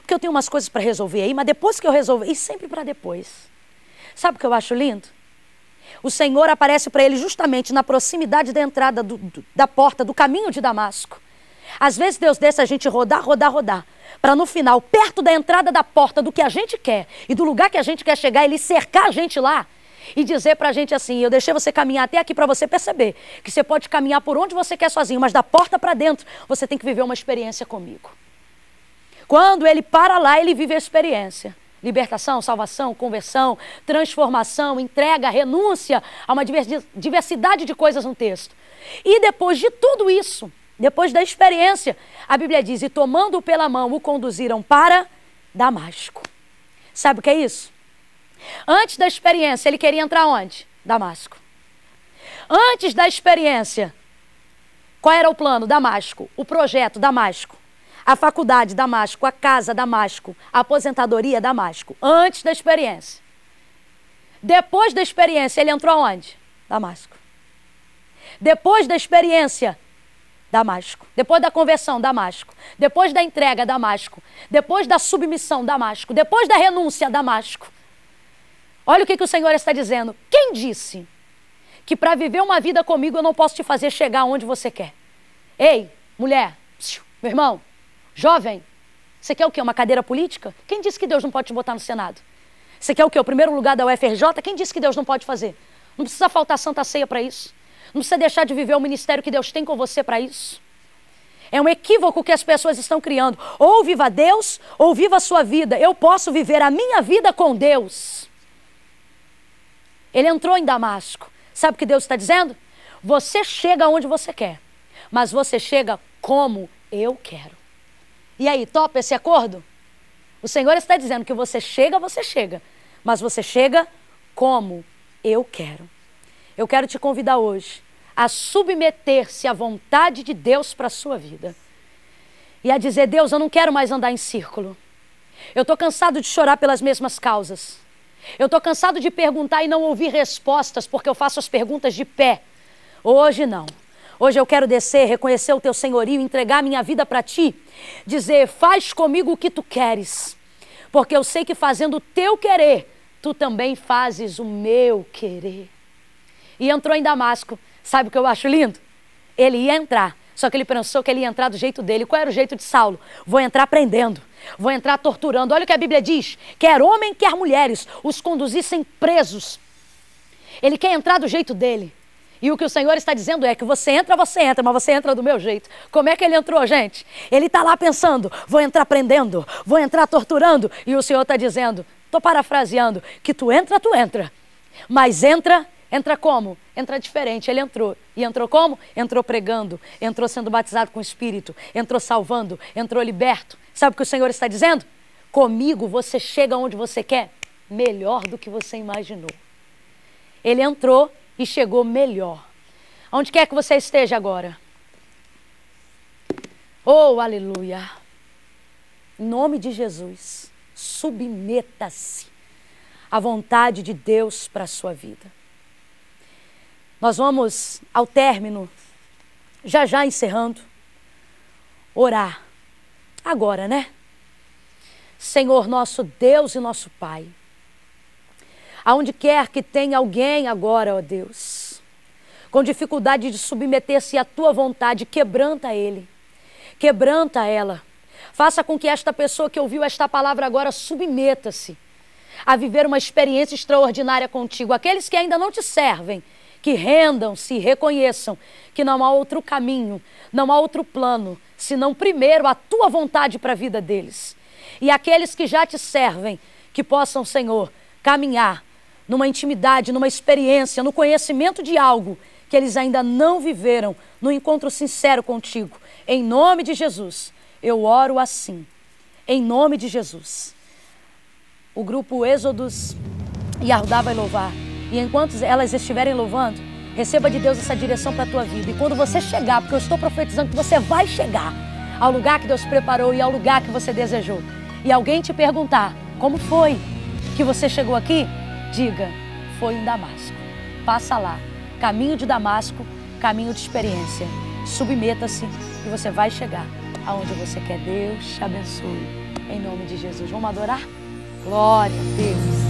Porque eu tenho umas coisas para resolver aí, mas depois que eu resolver, e sempre para depois. Sabe o que eu acho lindo? o Senhor aparece para ele justamente na proximidade da entrada do- do- da porta, do caminho de Damasco. Às vezes Deus deixa a gente rodar, rodar, rodar. Para no final, perto da entrada da porta do que a gente quer e do lugar que a gente quer chegar, ele cercar a gente lá e dizer para a gente assim: Eu deixei você caminhar até aqui para você perceber que você pode caminhar por onde você quer sozinho, mas da porta para dentro você tem que viver uma experiência comigo. Quando ele para lá, ele vive a experiência. Libertação, salvação, conversão, transformação, entrega, renúncia a uma diversi- diversidade de coisas no texto. E depois de tudo isso, depois da experiência, a Bíblia diz: E tomando-o pela mão, o conduziram para Damasco. Sabe o que é isso? Antes da experiência, ele queria entrar onde? Damasco. Antes da experiência, qual era o plano? Damasco. O projeto, Damasco. A faculdade, Damasco. A casa, Damasco. A aposentadoria, Damasco. Antes da experiência. Depois da experiência, ele entrou aonde? Damasco. Depois da experiência, Damasco. Depois da conversão, Damasco. Depois da entrega, Damasco. Depois da submissão, Damasco. Depois da renúncia, Damasco. Olha o que, que o Senhor está dizendo. Quem disse que para viver uma vida comigo eu não posso te fazer chegar onde você quer? Ei, mulher, meu irmão, jovem, você quer o quê? Uma cadeira política? Quem disse que Deus não pode te botar no Senado? Você quer o quê? O primeiro lugar da UFRJ? Quem disse que Deus não pode fazer? Não precisa faltar santa ceia para isso. Não precisa deixar de viver o ministério que Deus tem com você para isso. É um equívoco que as pessoas estão criando. Ou viva Deus, ou viva a sua vida. Eu posso viver a minha vida com Deus. Ele entrou em Damasco. Sabe o que Deus está dizendo? Você chega onde você quer, mas você chega como eu quero. E aí, topa esse acordo? O Senhor está dizendo que você chega, você chega, mas você chega como eu quero. Eu quero te convidar hoje a submeter-se à vontade de Deus para a sua vida. E a dizer: Deus, eu não quero mais andar em círculo. Eu estou cansado de chorar pelas mesmas causas. Eu estou cansado de perguntar e não ouvir respostas, porque eu faço as perguntas de pé. Hoje não. Hoje eu quero descer, reconhecer o teu senhorio, entregar minha vida para ti, dizer: faz comigo o que tu queres, porque eu sei que fazendo o teu querer, tu também fazes o meu querer. E entrou em Damasco. Sabe o que eu acho lindo? Ele ia entrar, só que ele pensou que ele ia entrar do jeito dele. Qual era o jeito de Saulo? Vou entrar prendendo, vou entrar torturando. Olha o que a Bíblia diz: quer homem, quer mulheres, os conduzissem presos. Ele quer entrar do jeito dele. E o que o Senhor está dizendo é que você entra, você entra, mas você entra do meu jeito. Como é que ele entrou, gente? Ele está lá pensando, vou entrar prendendo, vou entrar torturando. E o Senhor está dizendo, estou parafraseando, que tu entra, tu entra. Mas entra, entra como? Entra diferente. Ele entrou. E entrou como? Entrou pregando, entrou sendo batizado com o Espírito, entrou salvando, entrou liberto. Sabe o que o Senhor está dizendo? Comigo você chega onde você quer melhor do que você imaginou. Ele entrou e chegou melhor. Onde quer que você esteja agora. Oh, aleluia. Em nome de Jesus, submeta-se à vontade de Deus para a sua vida. Nós vamos, ao término, já já encerrando, orar. Agora, né? Senhor nosso Deus e nosso Pai. Aonde quer que tenha alguém agora, ó Deus, com dificuldade de submeter-se à tua vontade, quebranta ele, quebranta ela. Faça com que esta pessoa que ouviu esta palavra agora submeta-se a viver uma experiência extraordinária contigo. Aqueles que ainda não te servem, que rendam-se, reconheçam que não há outro caminho, não há outro plano, senão primeiro a tua vontade para a vida deles. E aqueles que já te servem, que possam, Senhor, caminhar numa intimidade, numa experiência, no conhecimento de algo que eles ainda não viveram, no encontro sincero contigo. Em nome de Jesus, eu oro assim. Em nome de Jesus. O grupo Êxodos e Ardá vai louvar. E enquanto elas estiverem louvando, receba de Deus essa direção para a tua vida. E quando você chegar, porque eu estou profetizando que você vai chegar ao lugar que Deus preparou e ao lugar que você desejou. E alguém te perguntar, como foi que você chegou aqui? Diga, foi em Damasco. Passa lá. Caminho de Damasco, caminho de experiência. Submeta-se e você vai chegar aonde você quer. Deus te abençoe. Em nome de Jesus. Vamos adorar? Glória a Deus.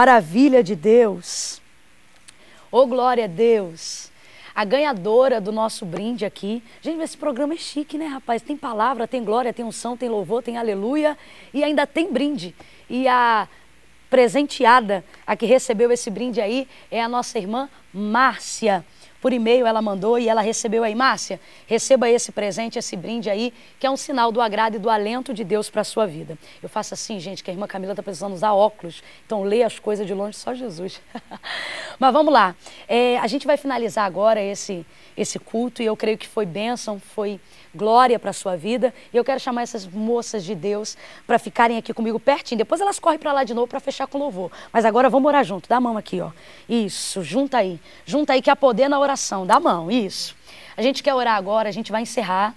Maravilha de Deus! Ô glória a Deus! A ganhadora do nosso brinde aqui. Gente, esse programa é chique, né, rapaz? Tem palavra, tem glória, tem unção, tem louvor, tem aleluia e ainda tem brinde. E a presenteada, a que recebeu esse brinde aí, é a nossa irmã Márcia. Por e-mail ela mandou e ela recebeu aí. Márcia, receba esse presente, esse brinde aí, que é um sinal do agrado e do alento de Deus para a sua vida. Eu faço assim, gente, que a irmã Camila está precisando usar óculos, então lê as coisas de longe só Jesus. (laughs) Mas vamos lá. É, a gente vai finalizar agora esse, esse culto e eu creio que foi bênção, foi glória para a sua vida. E eu quero chamar essas moças de Deus para ficarem aqui comigo pertinho. Depois elas correm para lá de novo para fechar com louvor. Mas agora vamos orar junto. Dá a mão aqui, ó. Isso, junta aí. Junta aí que há poder na oração. Dá a mão, isso. A gente quer orar agora, a gente vai encerrar.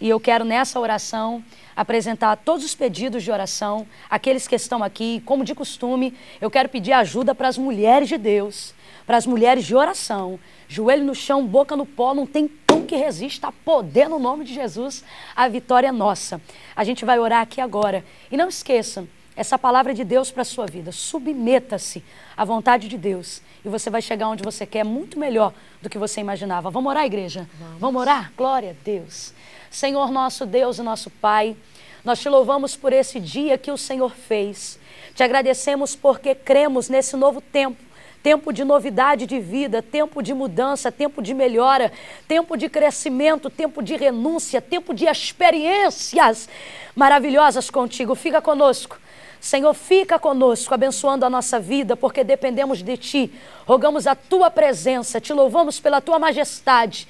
E eu quero nessa oração apresentar todos os pedidos de oração, aqueles que estão aqui, como de costume, eu quero pedir ajuda para as mulheres de Deus, para as mulheres de oração. Joelho no chão, boca no pó, não tem pão que resista a poder no nome de Jesus. A vitória é nossa. A gente vai orar aqui agora. E não esqueçam, essa palavra de Deus para a sua vida. Submeta-se à vontade de Deus e você vai chegar onde você quer muito melhor do que você imaginava. Vamos orar, igreja? Vamos, Vamos orar? Glória a Deus. Senhor nosso Deus e nosso Pai, nós te louvamos por esse dia que o Senhor fez. Te agradecemos porque cremos nesse novo tempo tempo de novidade de vida, tempo de mudança, tempo de melhora, tempo de crescimento, tempo de renúncia, tempo de experiências maravilhosas contigo. Fica conosco. Senhor, fica conosco, abençoando a nossa vida, porque dependemos de Ti. Rogamos a Tua presença, te louvamos pela Tua majestade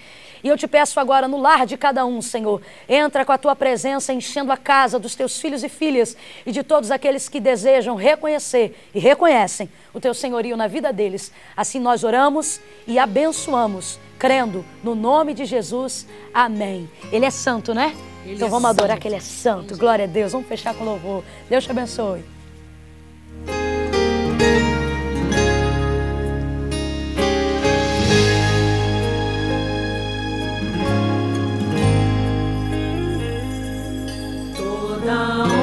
e eu te peço agora, no lar de cada um, Senhor, entra com a tua presença, enchendo a casa dos teus filhos e filhas e de todos aqueles que desejam reconhecer e reconhecem o teu senhorio na vida deles. Assim nós oramos e abençoamos, crendo no nome de Jesus. Amém. Ele é santo, né? Então é vamos adorar que Ele é santo. Glória a Deus. Vamos fechar com louvor. Deus te abençoe. Toda